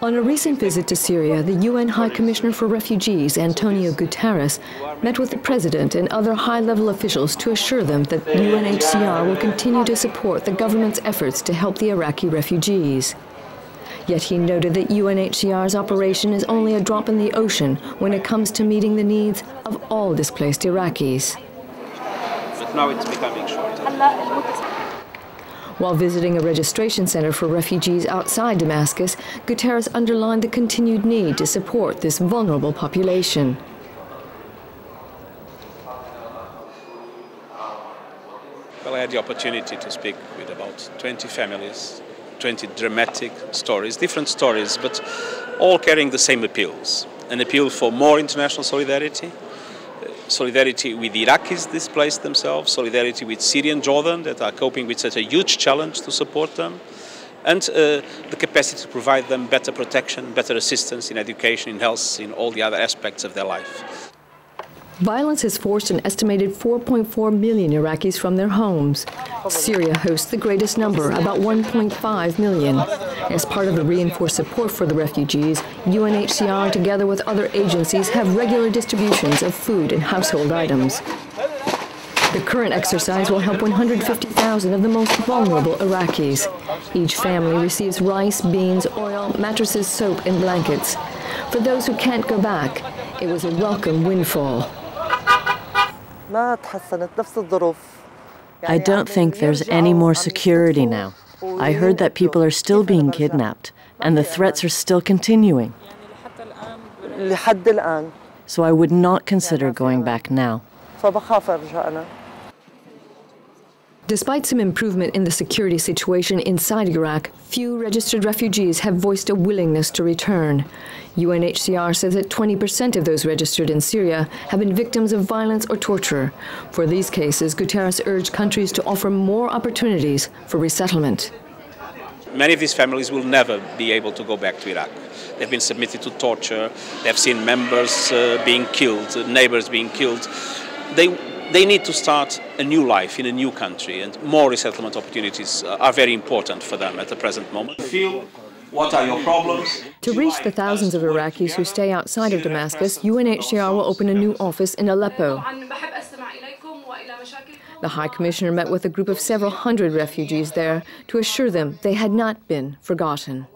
On a recent visit to Syria, the UN High Commissioner for Refugees, Antonio Guterres, met with the President and other high-level officials to assure them that UNHCR will continue to support the government's efforts to help the Iraqi refugees. Yet he noted that UNHCR's operation is only a drop in the ocean when it comes to meeting the needs of all displaced Iraqis. But now it's becoming shorter. While visiting a registration center for refugees outside Damascus, Guterres underlined the continued need to support this vulnerable population. Well, I had the opportunity to speak with about 20 families 20 dramatic stories, different stories, but all carrying the same appeals. An appeal for more international solidarity, solidarity with Iraqis displaced themselves, solidarity with Syria and Jordan that are coping with such a huge challenge to support them, and uh, the capacity to provide them better protection, better assistance in education, in health, in all the other aspects of their life. Violence has forced an estimated 4.4 million Iraqis from their homes. Syria hosts the greatest number, about 1.5 million. As part of the reinforced support for the refugees, UNHCR, together with other agencies, have regular distributions of food and household items. The current exercise will help 150,000 of the most vulnerable Iraqis. Each family receives rice, beans, oil, mattresses, soap, and blankets. For those who can't go back, it was a welcome windfall. I don't think there's any more security now. I heard that people are still being kidnapped and the threats are still continuing. So I would not consider going back now. Despite some improvement in the security situation inside Iraq, few registered refugees have voiced a willingness to return. UNHCR says that 20% of those registered in Syria have been victims of violence or torture. For these cases, Guterres urged countries to offer more opportunities for resettlement. Many of these families will never be able to go back to Iraq. They've been submitted to torture, they've seen members uh, being killed, neighbors being killed. They they need to start a new life in a new country, and more resettlement opportunities uh, are very important for them at the present moment. Feel what are your problems? To reach the thousands of Iraqis who stay outside of Damascus, UNHCR will open a new office in Aleppo. The High Commissioner met with a group of several hundred refugees there to assure them they had not been forgotten.